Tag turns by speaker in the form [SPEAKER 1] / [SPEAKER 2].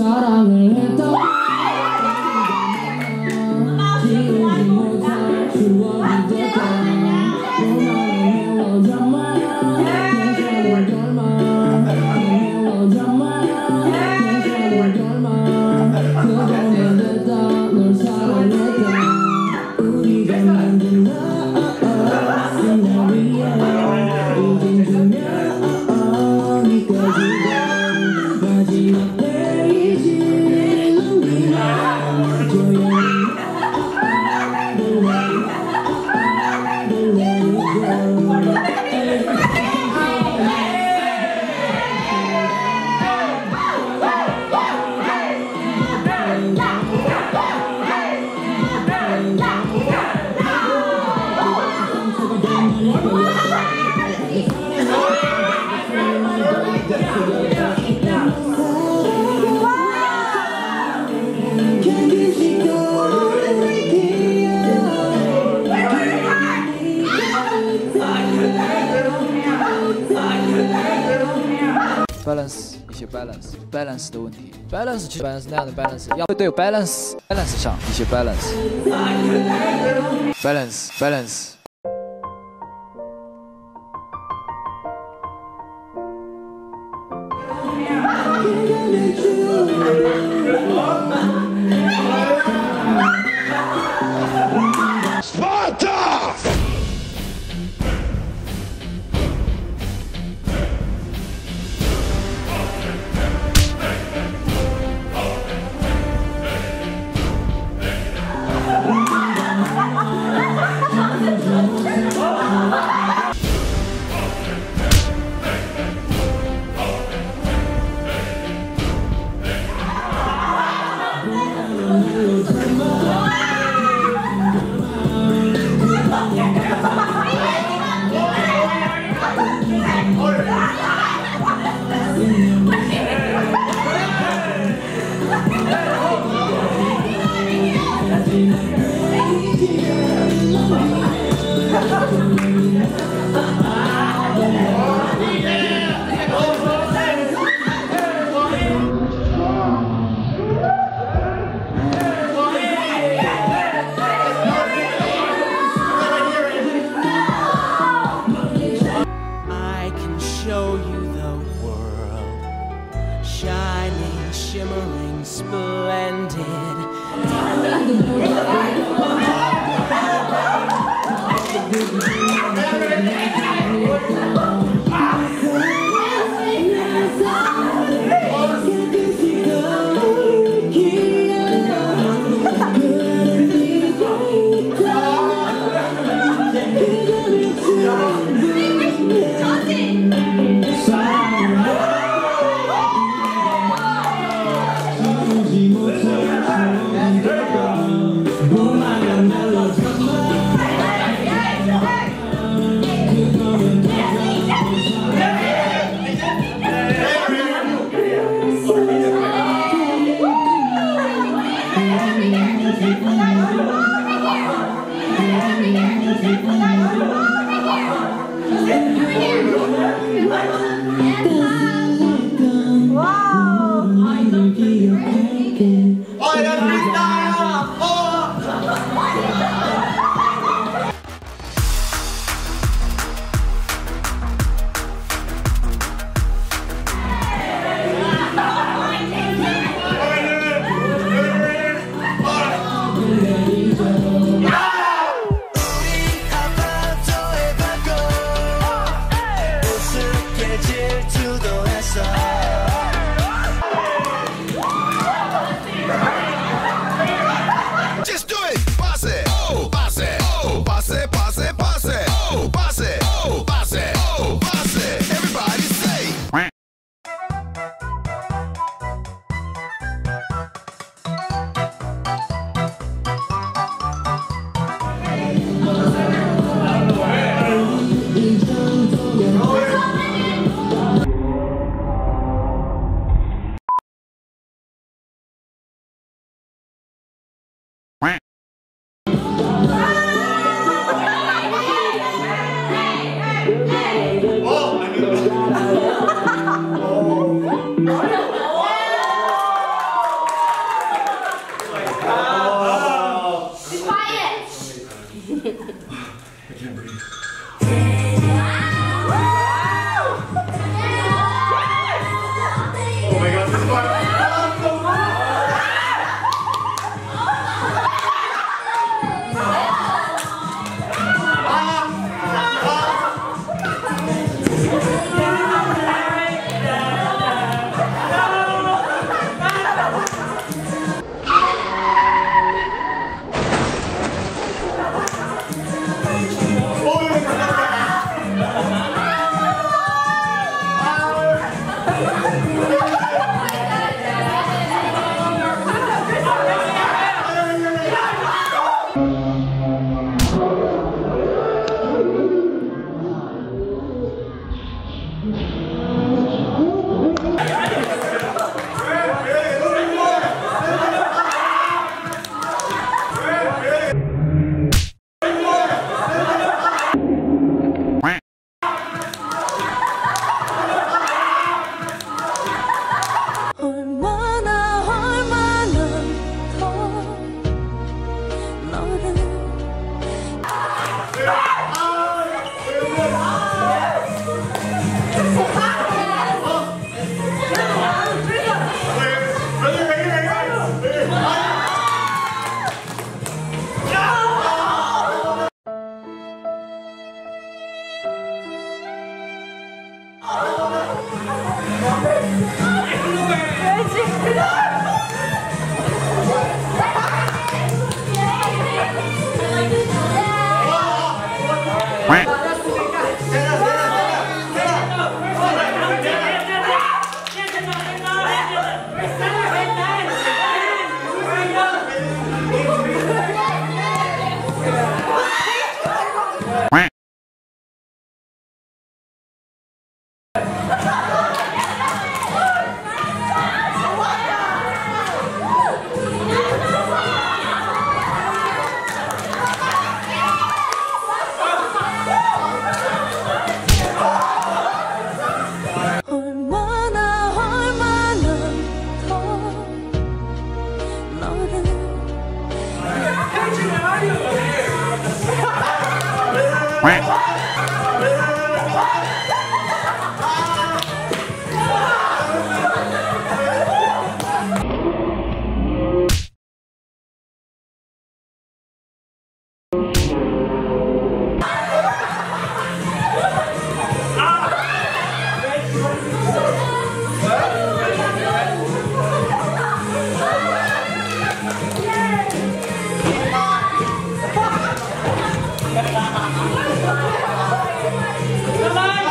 [SPEAKER 1] 사랑을 했다
[SPEAKER 2] balance 一些 balance. Balance 的问题，balance 去 balance. 那样的 balance，要对 balance. Balance 上一些 balance. Balance balance。
[SPEAKER 3] Sparta! Tonight Thank you.
[SPEAKER 1] Good. Oh, my God. you 頑
[SPEAKER 4] 張れ